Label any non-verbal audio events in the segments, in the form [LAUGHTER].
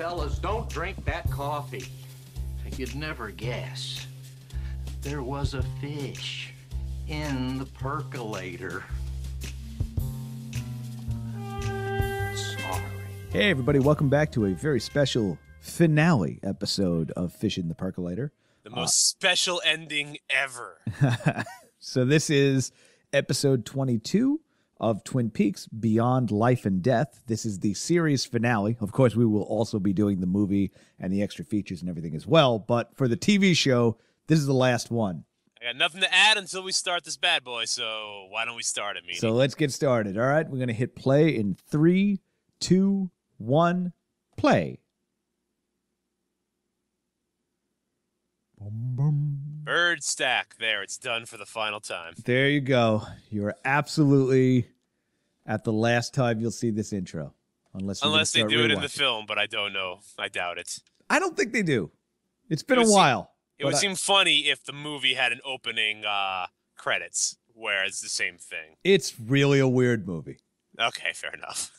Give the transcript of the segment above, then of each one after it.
fellas, don't drink that coffee. You'd never guess. There was a fish in the percolator. Sorry. Hey, everybody, welcome back to a very special finale episode of Fish in the Percolator. The most uh, special ending ever. [LAUGHS] So, this is episode 22 of Twin Peaks Beyond Life and Death. This is the series finale. Of course, we will also be doing the movie and the extra features and everything as well. But for the TV show, this is the last one. I got nothing to add until we start this bad boy, so why don't we start it, Meaney? So, let's get started. All right, we're going to hit play in three, two, one, play. Bum, bum. Bird stack. There, it's done for the final time. There you go. You're absolutely at the last time you'll see this intro. Unless Unless they do it in the film, but I don't know. I doubt it. I don't think they do. It's been It a would seem- while. It would I- seem funny if the movie had an opening uh, credits where it's the same thing. it's really a weird movie. Okay, fair enough.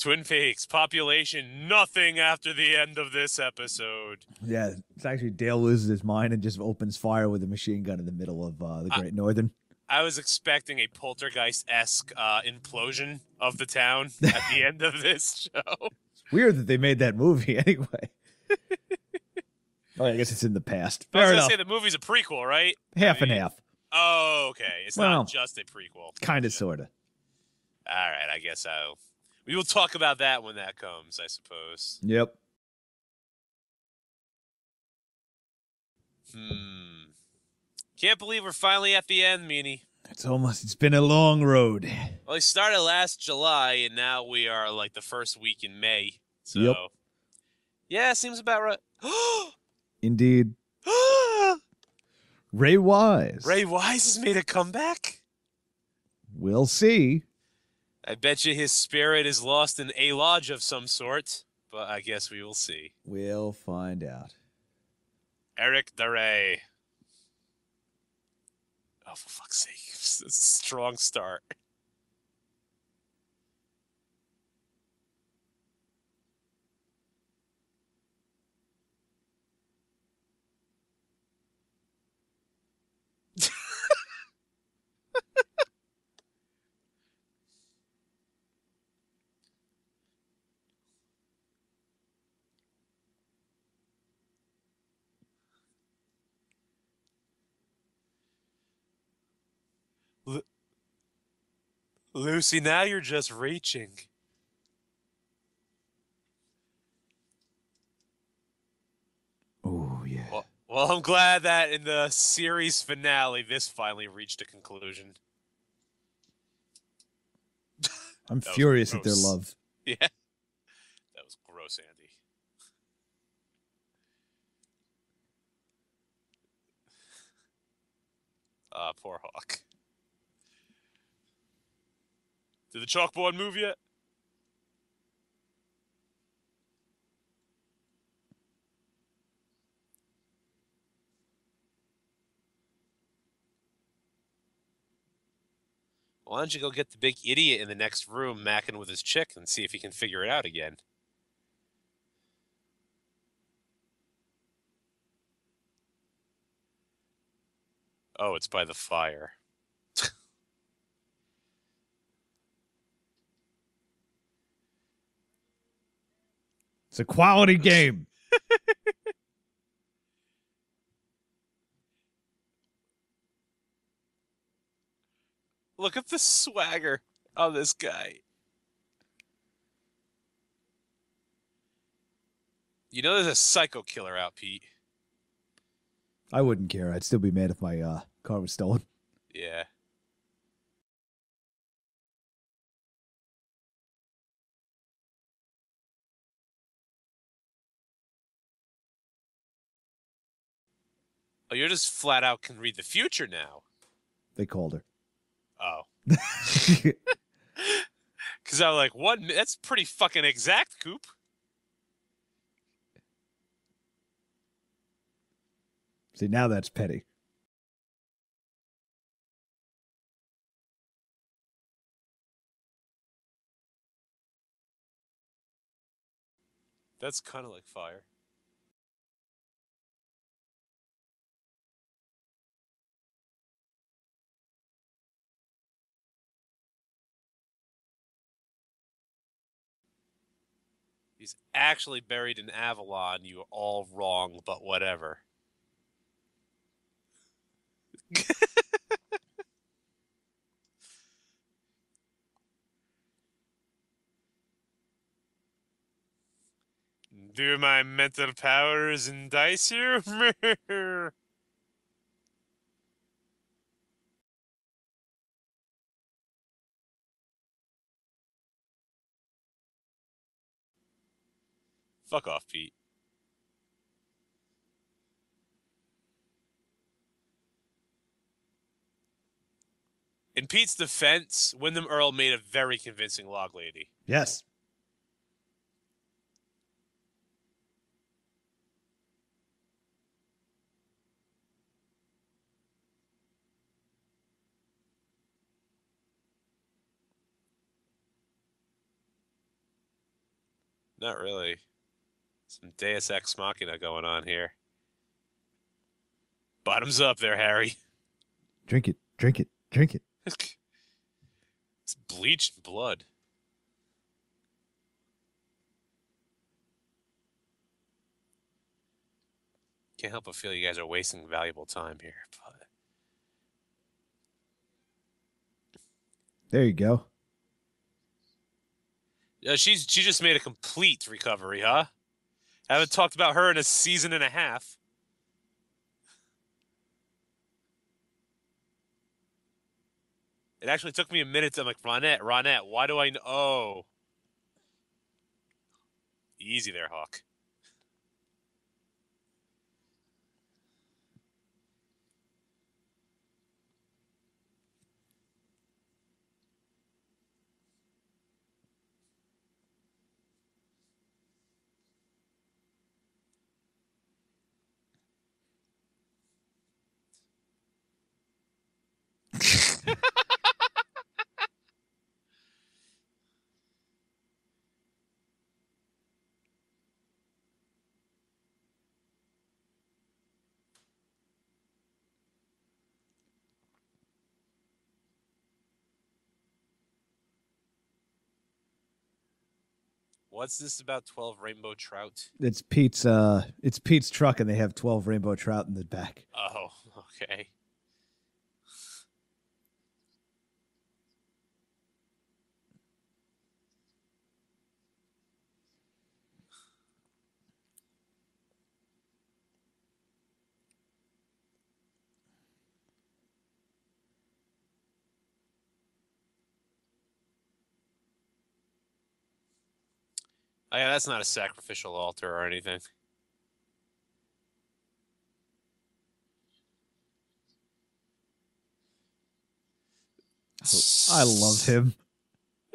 Twin Peaks population nothing after the end of this episode. Yeah, it's actually Dale loses his mind and just opens fire with a machine gun in the middle of uh, the I- Great Northern. I was expecting a poltergeist esque uh, implosion of the town [LAUGHS] at the end of this show. It's weird that they made that movie [LAUGHS] anyway. oh, I guess it's in the past. Fair I was Fair gonna enough. say the movie's a prequel, right? half I and half, Oh, okay. It's Well, not just a prequel. kind of, sort of. All right, I guess I'll. We will talk about that when that comes, I suppose. Yep. Hmm. Can't believe we're finally at the end, Meaney. It's almost. It's been a long road. Well, we started last July, and now we are like the first week in May. So, Yep. yeah, seems about right. [GASPS] Indeed. [GASPS] Ray Wise. Ray Wise has made a comeback. We'll see. I bet you his spirit is lost in a lodge of some sort, but I guess we will see. We'll find out. Eric Da Re. Oh, for fuck's sake. [LAUGHS] Strong start. Lucy, now you're just reaching. Oh yeah. Well, well, I'm glad that in the series finale, this finally reached a conclusion. I'm [LAUGHS] furious at their love. [LAUGHS] Yeah. That was gross, Andy. Ah, poor Hawk. Did the chalkboard move yet? Why don't you go get the big idiot in the next room macking with his chick and see if he can figure it out again? Oh, it's by the fire. It's a quality game. [LAUGHS] Look at the swagger on this guy. You know there's a psycho killer out, Pete. I wouldn't care. I'd still be mad if my uh, car was stolen. Yeah. Oh, you're just flat out can read the future now. They called her. Oh. [LAUGHS] Because I'm like, one. That's pretty fucking exact, Coop. See, now that's petty. That's kind of like fire. He's actually buried in Avalon. You are all wrong, but whatever. [LAUGHS] Do my mental powers indice you? [LAUGHS] Fuck off, Pete. In Pete's defense, Windom Earle made a very convincing log lady. Yes. Not really. Some Deus Ex Machina going on here. Bottoms up there, Harry. Drink it. Drink it. Drink it. [LAUGHS] it's bleached blood. Can't help but feel you guys are wasting valuable time here. But There you go. yeah, she's she just made a complete recovery, huh? Haven't talked about her in a season and a half. It actually took me a minute to I'm like, Ronette, Ronette, why do I know? Oh. Easy there, Hawk. What's this about 12 rainbow trout? It's Pete's uh it's Pete's truck and they have 12 rainbow trout in the back. Oh, [LAUGHS] okay. Oh, yeah, that's not a sacrificial altar or anything. I love him. [LAUGHS]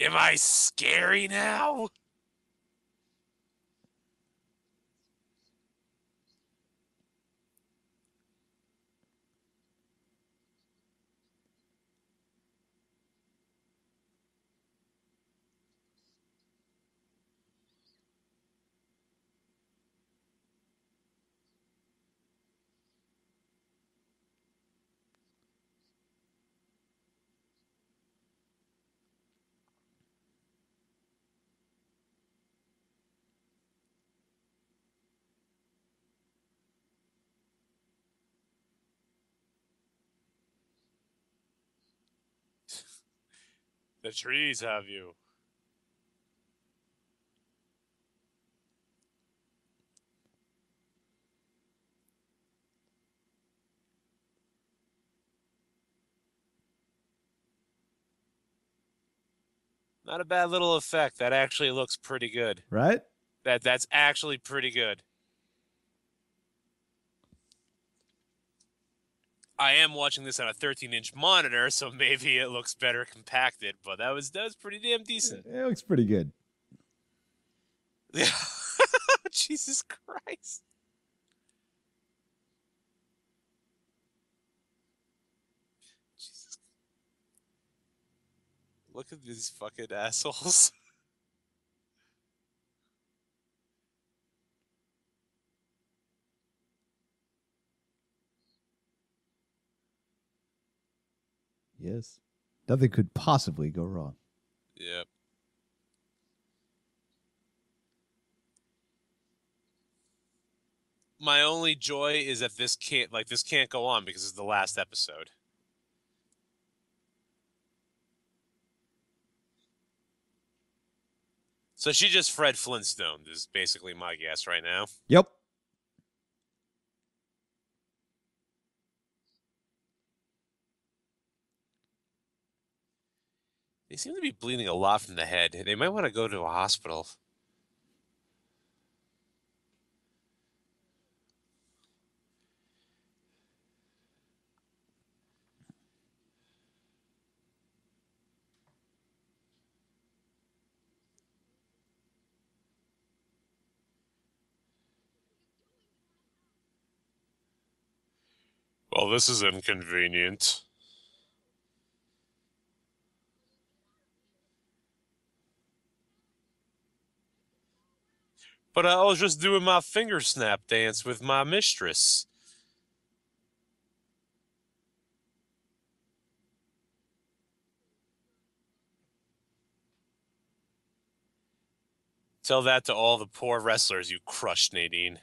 Am I scary now? The trees have you. Not a bad little effect. That actually looks pretty good. Right? That that's actually pretty good. I am watching this on a 13-inch monitor, so maybe it looks better compacted. But that was that was pretty damn decent. It looks pretty good. Yeah. [LAUGHS] Jesus Christ. Jesus. Look at these fucking assholes. [LAUGHS] Yes. Nothing could possibly go wrong. Yep. My only joy is that this can't like this can't go on because it's the last episode. So she just Fred Flintstone is basically my guess right now. Yep. They seem to be bleeding a lot from the head. They might want to go to a hospital. Well, this is inconvenient. But I was just doing my finger snap dance with my mistress. Tell that to all the poor wrestlers you crushed, Nadine.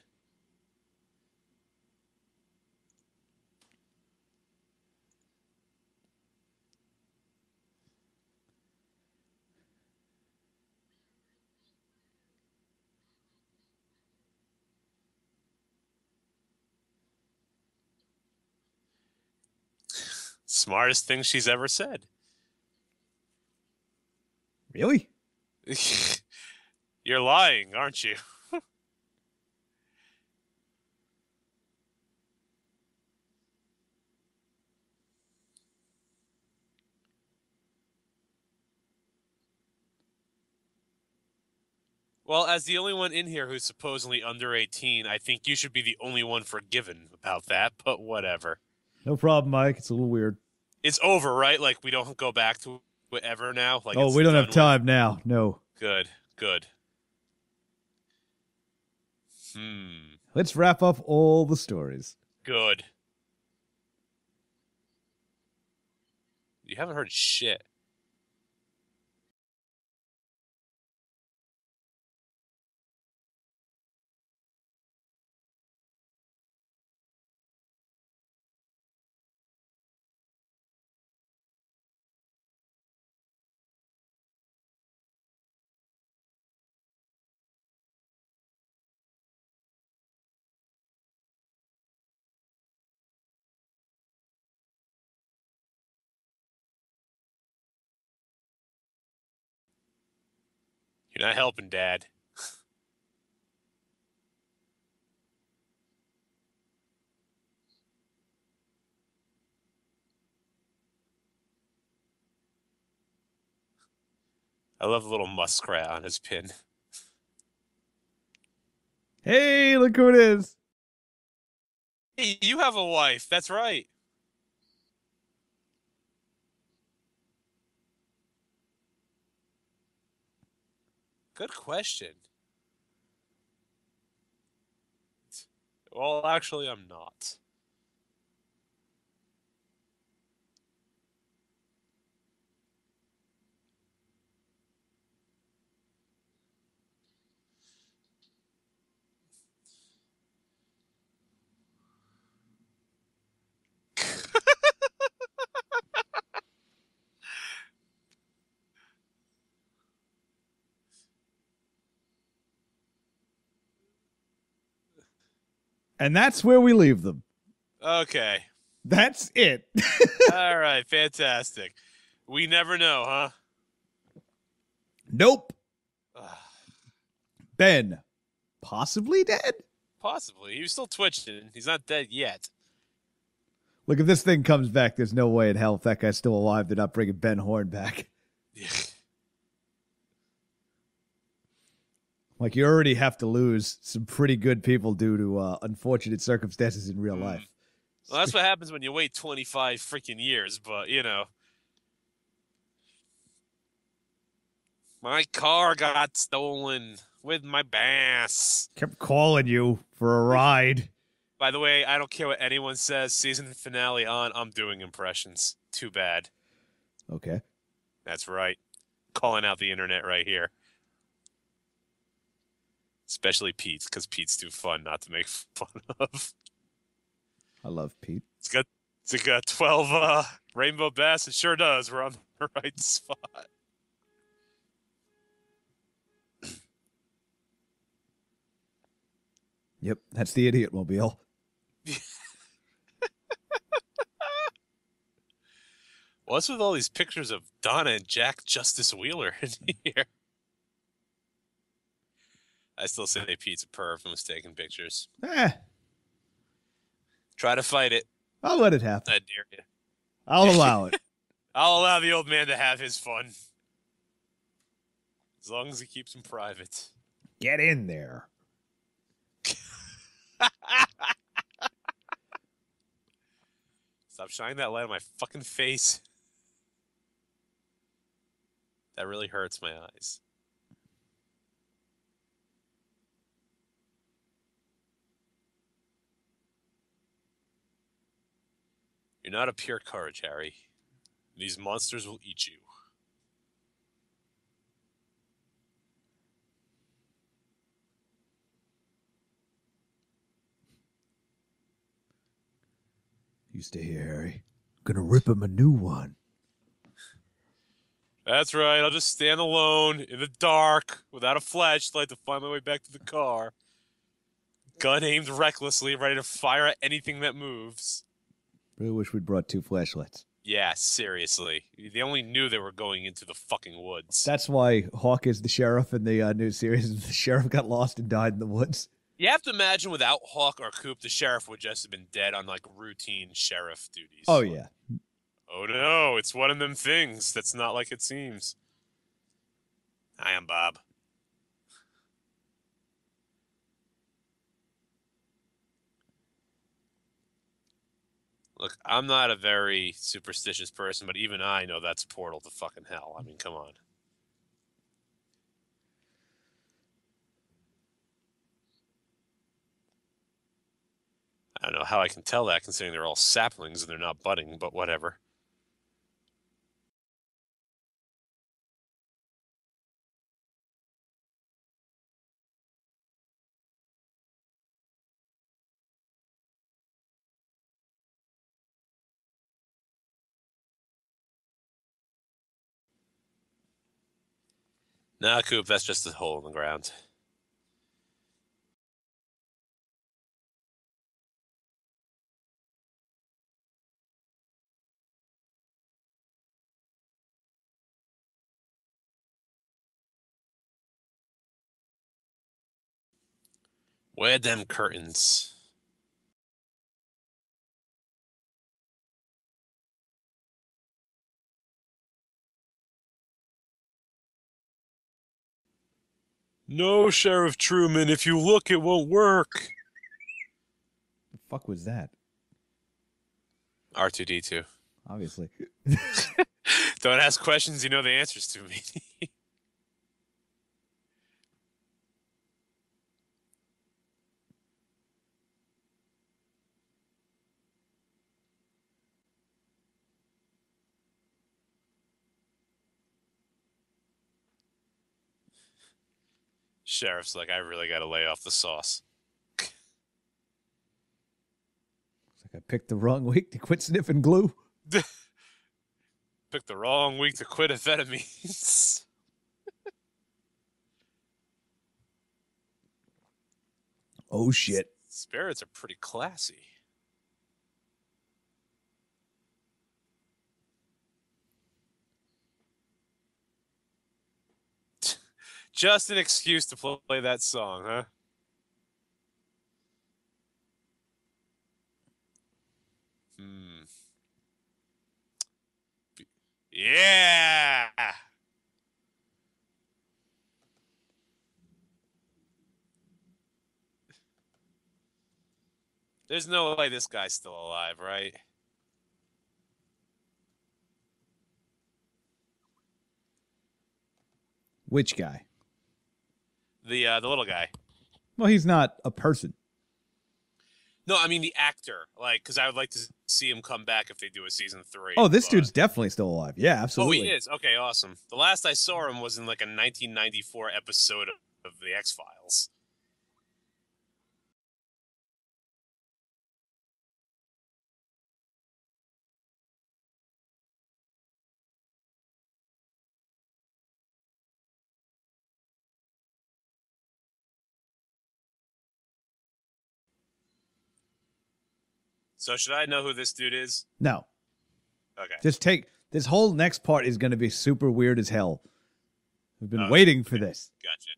Smartest thing she's ever said. Really? [LAUGHS] You're lying, aren't you? well, as the only one in here who's supposedly under 18, I think you should be the only one forgiven about that, but whatever. No problem, Mike. It's a little weird. It's over, right? Like we don't go back to it ever now. Like oh, we don't have with? time now. No. Good, good. Hmm. Let's wrap up all the stories. Good. You haven't heard shit. You're not helping, Dad. I love the little muskrat on his pin. Hey, look who it is. Hey, you have a wife. That's right. Good question. Well, actually, I'm not. And that's where we leave them. Okay. That's it. [LAUGHS] All right. Fantastic. We never know, huh? nope. Ben, possibly dead? Possibly. He was still twitching. He's not dead yet. Look, if this thing comes back, there's no way in hell if that guy's still alive, they're not bringing Ben Horne back. [LAUGHS] Like, you already have to lose some pretty good people due to uh, unfortunate circumstances in real Mm. life. Well, that's what happens when you wait 25 freaking years, but you know. My car got stolen with my bass. Kept calling you for a ride. By the way, I don't care what anyone says. Season finale on, I'm doing impressions. Too bad. Okay. That's right. Calling out the internet right here. Especially Pete's, because Pete's too fun not to make [LAUGHS] fun of. I love Pete. It's got it's got twelve uh, rainbow bass. It sure does. We're on the [LAUGHS] right spot. [CLEARS THROAT] Yep, that's the idiot mobile. [LAUGHS] What's with all these pictures of Donna and Jack Justice Wheeler in here? I still say Pete's a perv from taking pictures. Eh, Try to fight it. I'll let it happen. I dare you. I'll [LAUGHS] allow it. I'll allow the old man to have his fun. As long as he keeps him private. Get in there. [LAUGHS] Stop shining that light on my fucking face. That really hurts my eyes. You're not a pure courage, Harry. These monsters will eat you. You stay here, Harry. I'm gonna rip him a new one. That's right. I'll just stand alone in the dark without a flashlight to find my way back to the car. Gun aimed recklessly, ready to fire at anything that moves. Really wish we'd brought two flashlights. Yeah, seriously. They only knew they were going into the fucking woods. That's why Hawk is the sheriff in the uh, new series. [LAUGHS] The sheriff got lost and died in the woods. You have to imagine without Hawk or Coop, the sheriff would just have been dead on like routine sheriff duties. Oh yeah, Oh no, it's one of them things that's not like it seems. I am Bob. Look, I'm not a very superstitious person, but even I know that's a portal to fucking hell. I mean, come on. I don't know how I can tell that considering they're all saplings and they're not budding, but whatever. Nah, Coop, that's just a hole in the ground. Where them curtains? No, Sheriff Truman, if you look, it won't work. the fuck was that? R2D2. Obviously, [LAUGHS] Don't ask questions you know the answers to me. [LAUGHS] Sheriff's like, I really got to lay off the sauce. it's like I picked the wrong week to quit sniffing glue. [LAUGHS] Picked the wrong week to quit amphetamines. [LAUGHS] Oh shit! Spirits are pretty classy. Just an excuse to play that song, huh? Hmm. Yeah. There's no way this guy's still alive, right? Which guy? The uh, the little guy. Well, he's not a person. No, I mean the actor. Like, because I would like to see him come back if they do a season three. Oh, this but- dude's definitely still alive. Yeah, absolutely. Oh, he is. Okay, awesome. The last I saw him was in like a 1994 episode of, of the X Files. So should I know who this dude is? No, Okay. just take this whole next part is going to be super weird as hell. We've been Oh, waiting for okay. this. Gotcha.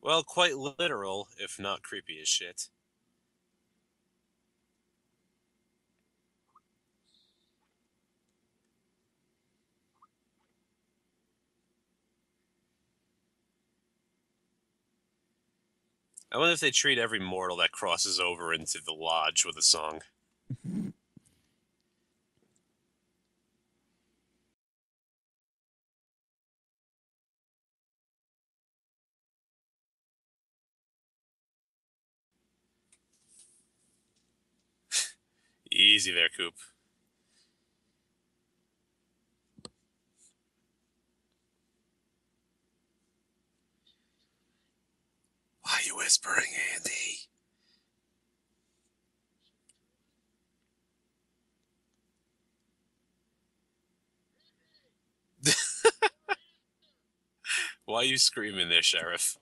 Well, quite literal, if not creepy as shit. I wonder if they treat every mortal that crosses over into the lodge with a song. [LAUGHS] Easy there, Coop. Why are you whispering, Andy? [LAUGHS] Why are you screaming there, Sheriff?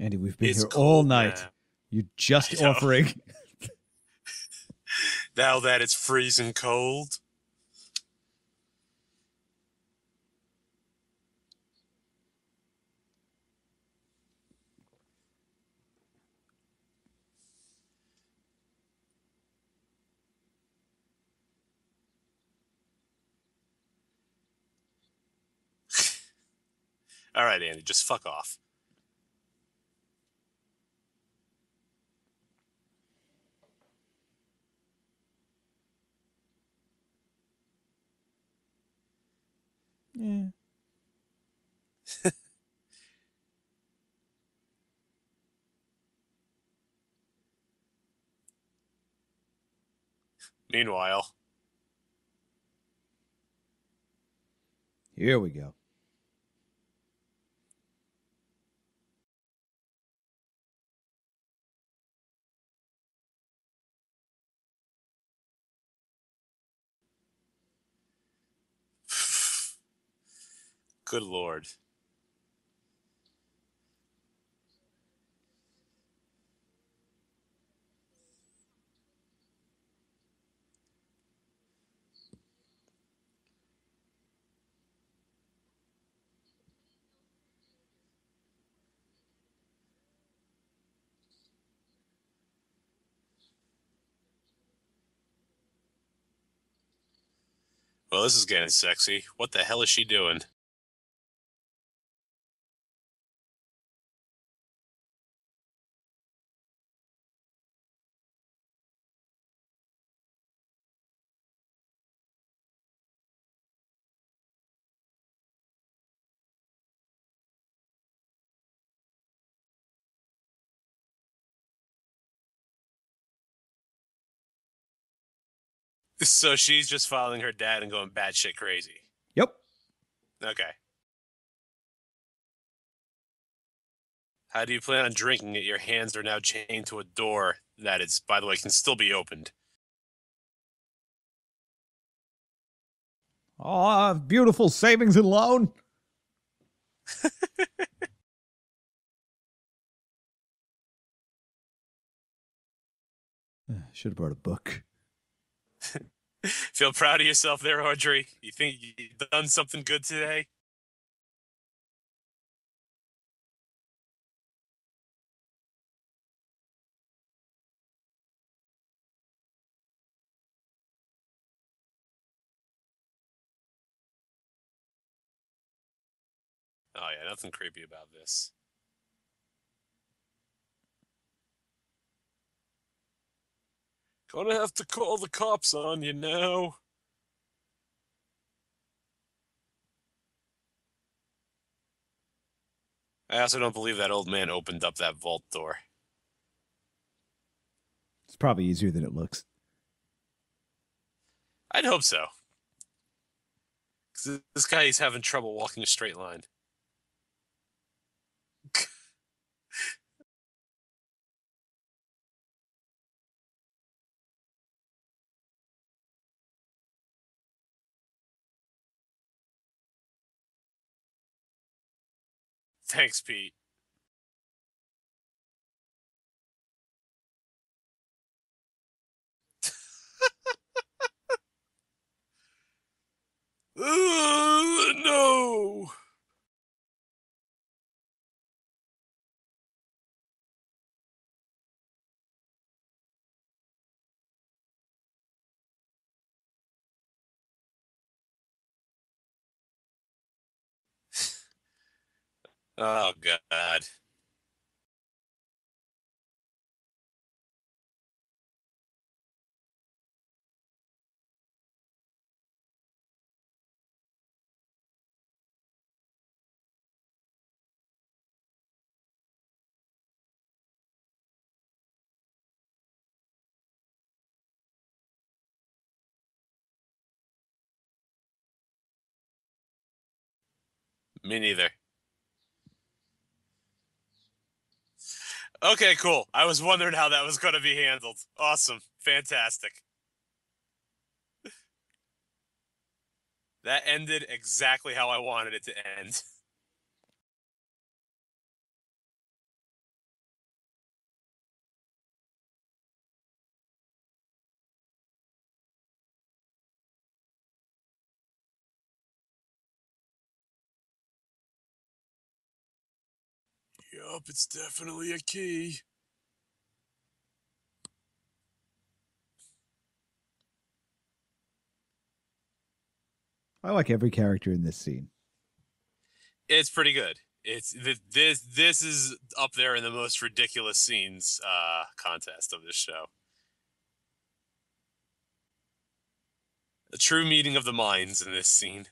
Andy, we've been It's here all night. You're just offering. [LAUGHS] Now that it's freezing cold. [LAUGHS] All right, Andy, just fuck off. Yeah. Meanwhile, Here we go. Good lord. Well, this is getting sexy. What the hell is she doing? So she's just following her dad and going batshit crazy. Yep. Okay. How do you plan on drinking it? Your hands are now chained to a door that is, by the way, can still be opened. Oh, beautiful savings and loan. [LAUGHS] [SIGHS] Should have brought a book. [LAUGHS] Feel proud of yourself there, Audrey. You think you've done something good today? Oh yeah, nothing creepy about this. Gonna have to call the cops on you now. I also don't believe that old man opened up that vault door. It's probably easier than it looks. I'd hope so. Because this guy is having trouble walking a straight line. Thanks, Pete. [LAUGHS] Uh, no. Oh God. Me neither. Okay, cool. I was wondering how that was going to be handled. Awesome. Fantastic. [LAUGHS] That ended exactly how I wanted it to end. [LAUGHS] Yup, it's definitely a key. I like every character in this scene. It's pretty good. It's this this is up there in the most ridiculous scenes uh contest of this show. A true meeting of the minds in this scene.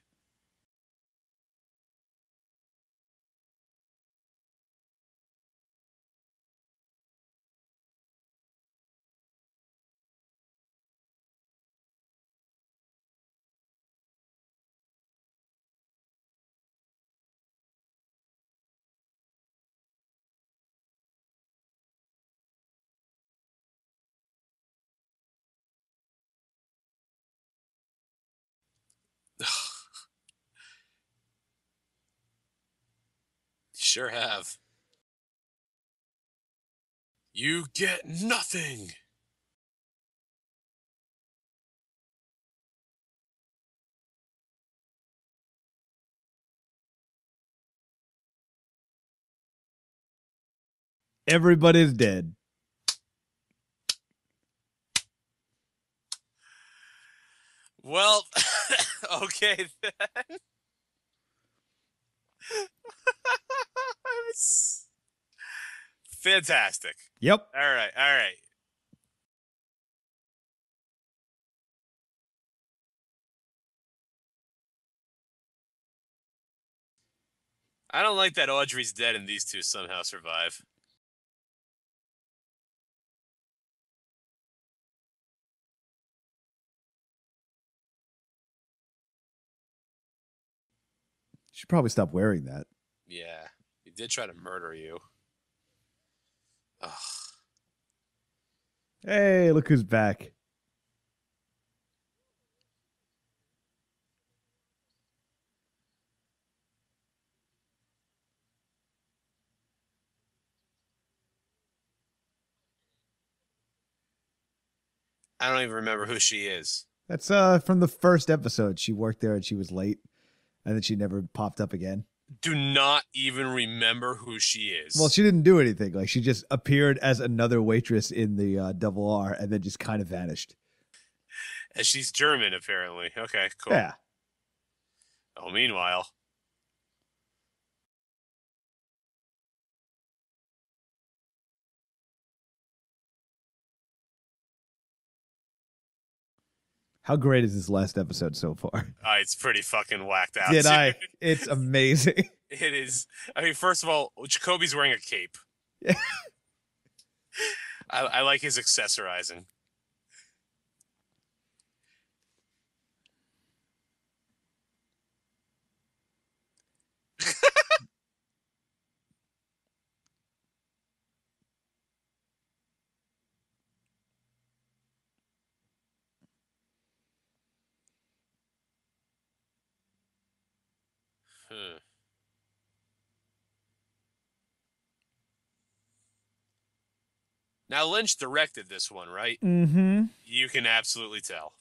Sure have. You get nothing. Everybody's dead. Well, [LAUGHS] okay then. [LAUGHS] Fantastic. Yep. All right, all right. I don't like that Audrey's dead and these two somehow survive. Should probably stop wearing that. Yeah, he did try to murder you. Ugh. Hey, look who's back. I don't even remember who she is. That's uh from the first episode. She worked there and she was late, and then she never popped up again. Do not even remember who she is. Well, she didn't do anything. Like she just appeared as another waitress in the uh, Double R, and then just kind of vanished. And she's German, apparently. Okay, cool. Yeah. Oh, meanwhile, How great is this last episode so far? [LAUGHS] uh, it's pretty fucking whacked out. Did I? [LAUGHS] It's amazing. [LAUGHS] It is. I mean, first of all, Jacoby's wearing a cape. Yeah. I, I like his accessorizing. Hmm. Now Lynch directed this one, right? Mm-hmm. You can absolutely tell.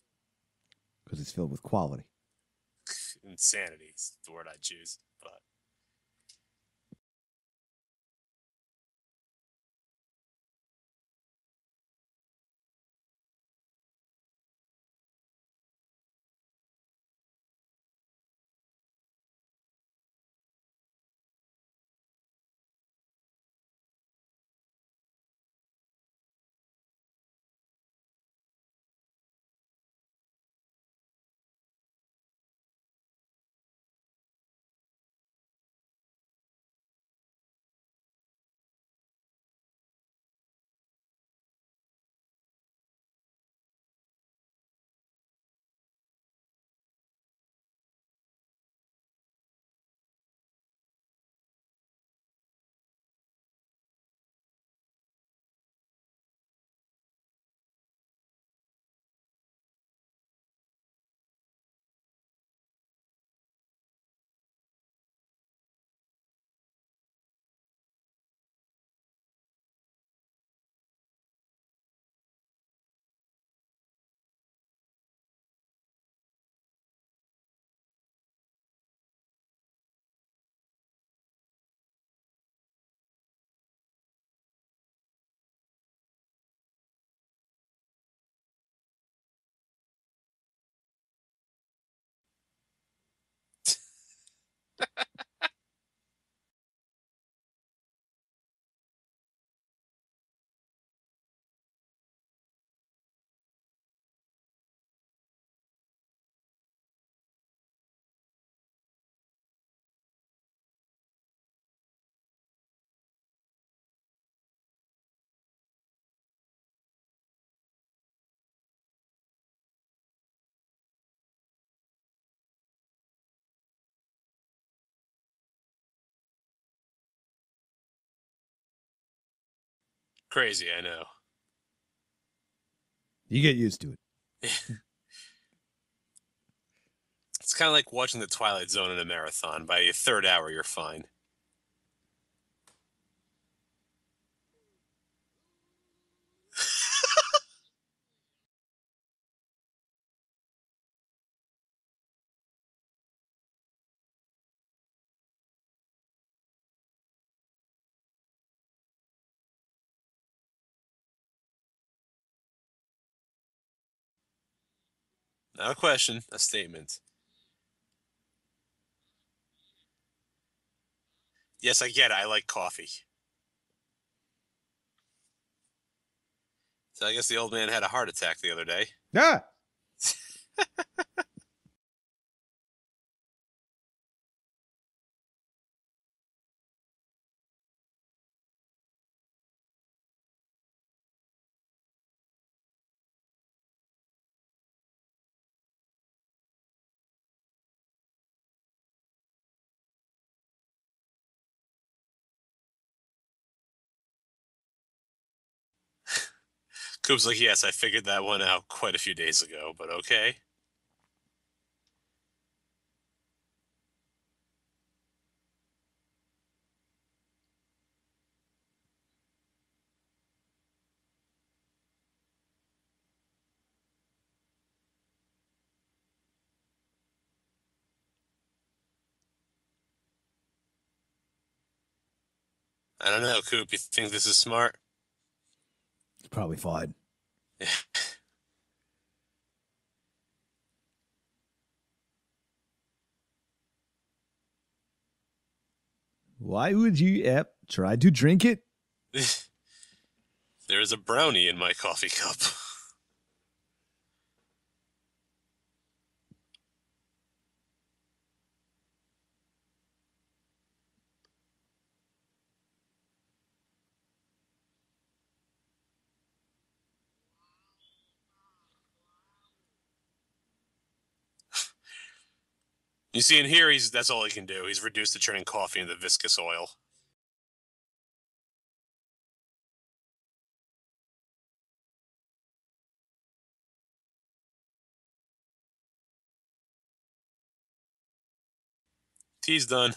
Because it's filled with quality. [LAUGHS] Insanity is the word I choose. But crazy, I know. You get used to it. [LAUGHS] It's kind of like watching the Twilight Zone in a marathon. By your third hour, you're fine. Not a question, a statement. Yes, I get it. I like coffee. So I guess the old man had a heart attack the other day. Yeah. [LAUGHS] Coop's like, yes, I figured that one out quite a few days ago, but okay. I don't know, Coop. You think this is smart? It's probably fine. [LAUGHS] Why would you yep, try to drink it? [LAUGHS] there is a brownie in my coffee cup. You see, in here, he's that's all he can do. He's reduced to turning coffee into viscous oil. Tea's done.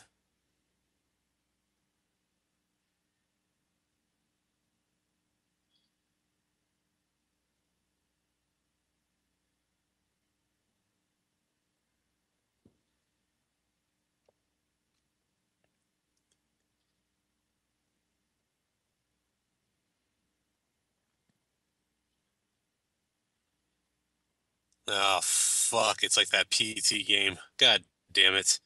Oh, fuck. It's like that PT game. God damn it.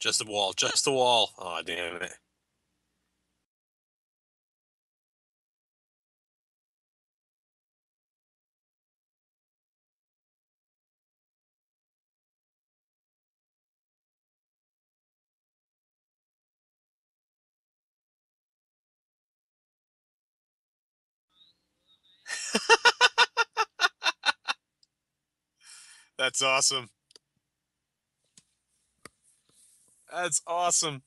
Just the wall. Just the wall. Oh, damn it. That's awesome. That's awesome.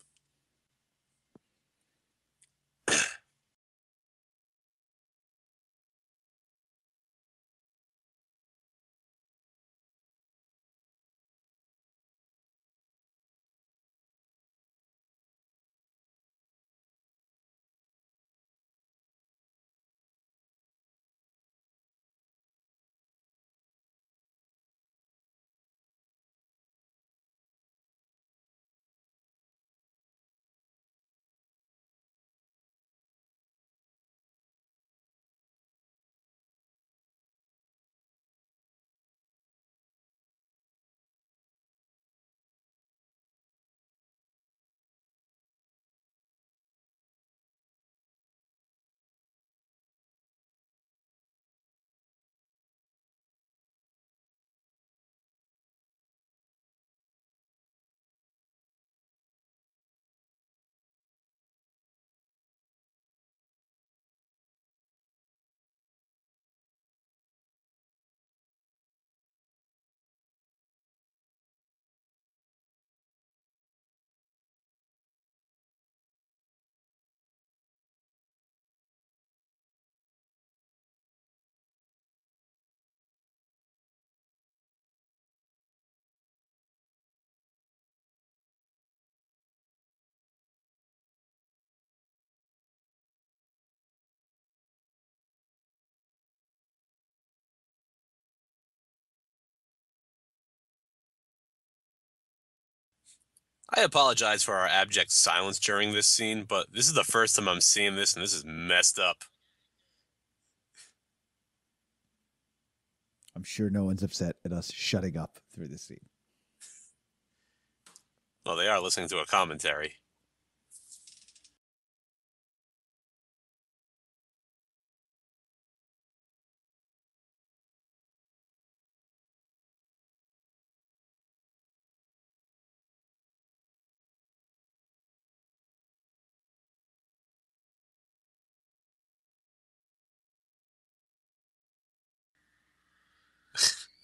I apologize for our abject silence during this scene, but this is the first time I'm seeing this, and this is messed up. I'm sure no one's upset at us shutting up through this scene. Well, they are listening to a commentary.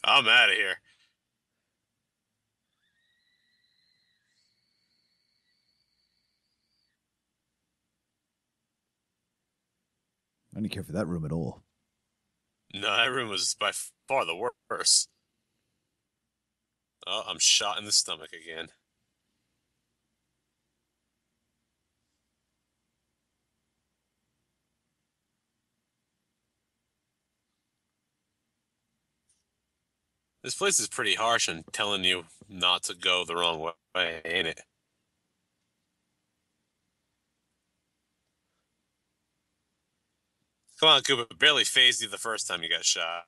I'm out of here. I didn't care for that room at all. No, that room was by far the worst. Oh, I'm shot in the stomach again. This place is pretty harsh and telling you not to go the wrong way, ain't it? Come on, Cooper. Barely phased you the first time you got shot.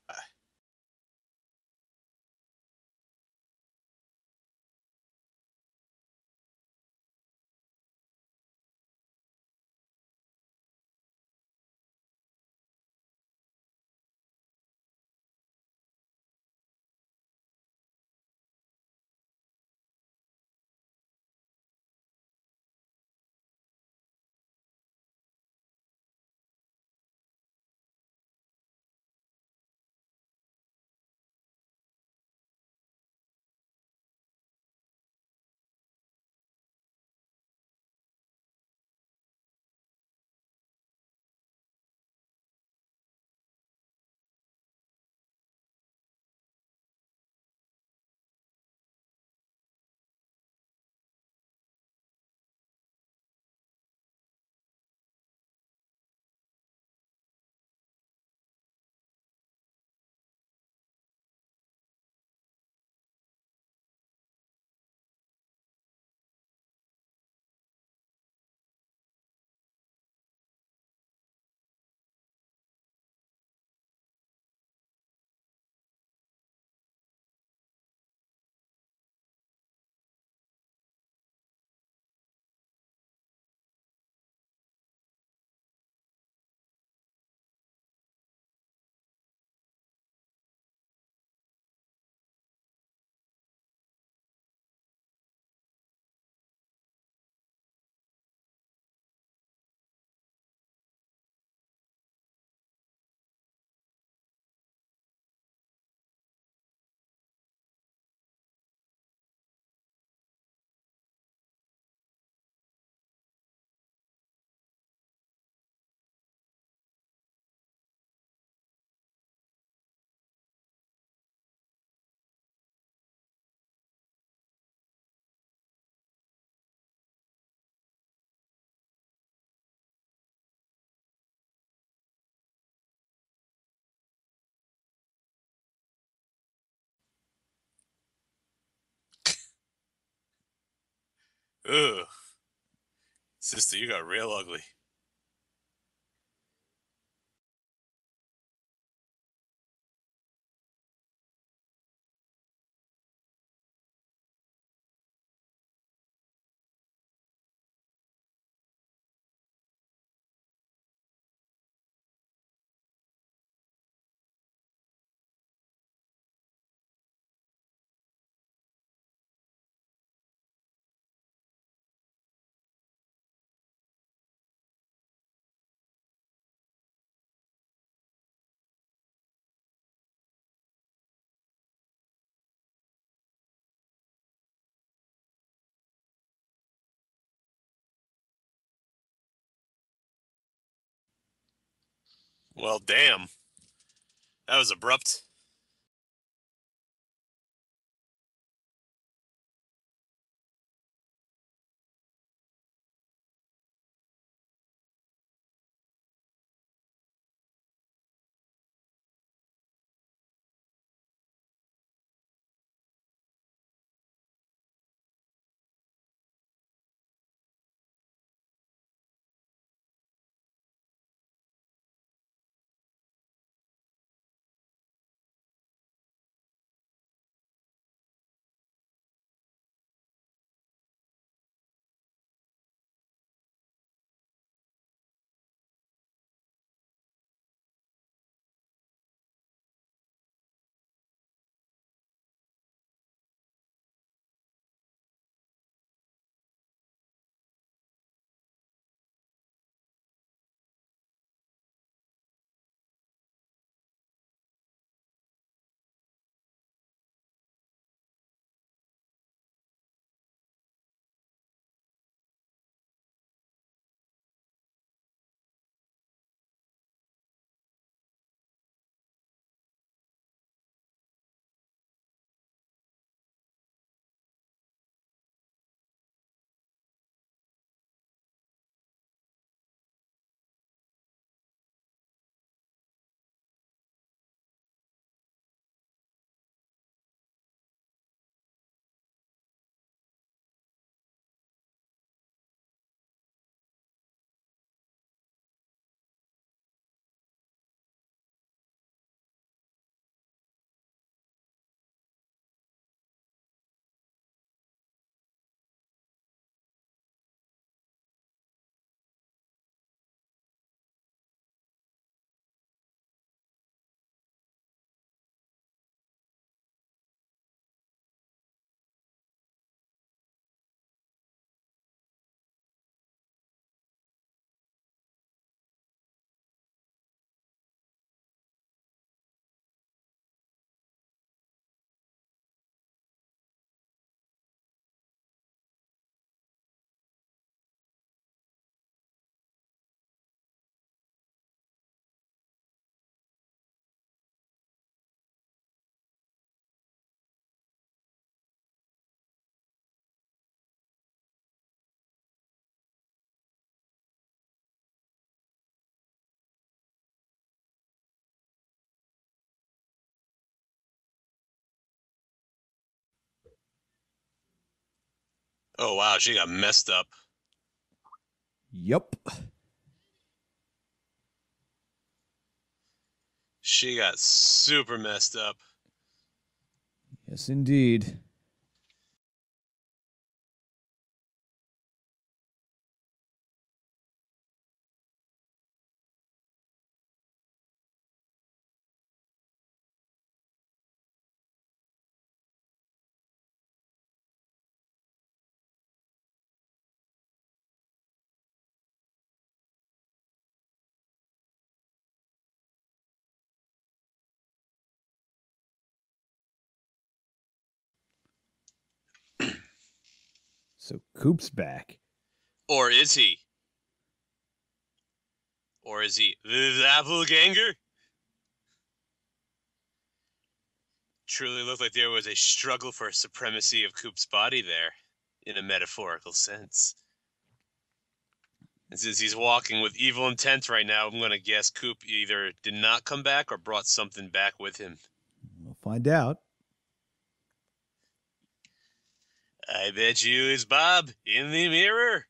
Ugh. Sister, you got real ugly. Well, damn. That was abrupt. Oh wow, she got messed up. Yup. She got super messed up. Yes, indeed. So Coop's back. Or is he? Or is he the doppelganger? Truly looked like there was a struggle for supremacy of Coop's body there, in a metaphorical sense. And since he's walking with evil intent right now, I'm gonna guess Coop either did not come back or brought something back with him. We'll find out. I bet you it's Bob in the mirror.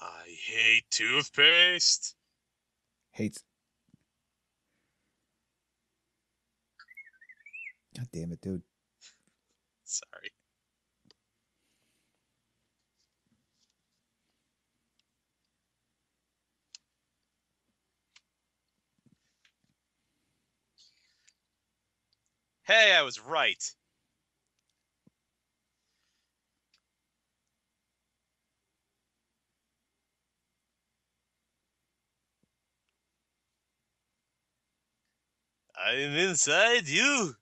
I hate toothpaste. Hates. God damn it, dude. Sorry. Hey, I was right. I'm inside you.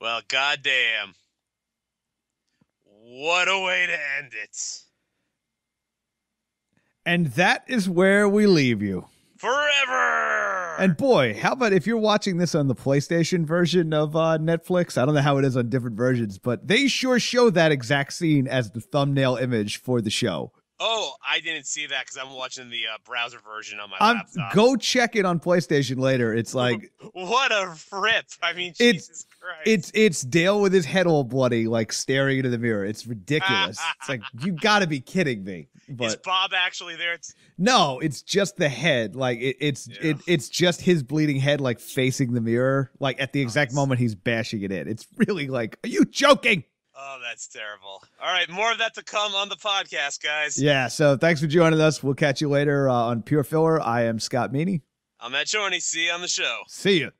Well, goddamn. What a way to end it. And that is where we leave you. Forever. And boy, how about if you're watching this on the PlayStation version of uh, Netflix? I don't know how it is on different versions, but they sure show that exact scene as the thumbnail image for the show. Oh, I didn't see that because I'm watching the uh, browser version on my Um, laptop. go check it on PlayStation later. It's like what a rip! I mean, It's- Jesus Christ. it's it's Dale with his head all bloody, like staring into the mirror. It's ridiculous. it's like [LAUGHS] you got to be kidding me. Is Bob actually there? It's, no, it's just the head. Like it, it's Yeah. it, it's just his bleeding head, like facing the mirror, like at the exact Nice. moment he's bashing it in. It's really like, are you joking? Oh, that's terrible. All right, more of that to come on the podcast, guys. Yeah. So thanks for joining us. We'll catch you later uh, on Pure Filler. I am Scott Meaney. I'm at Johnny. See you on the show. See you.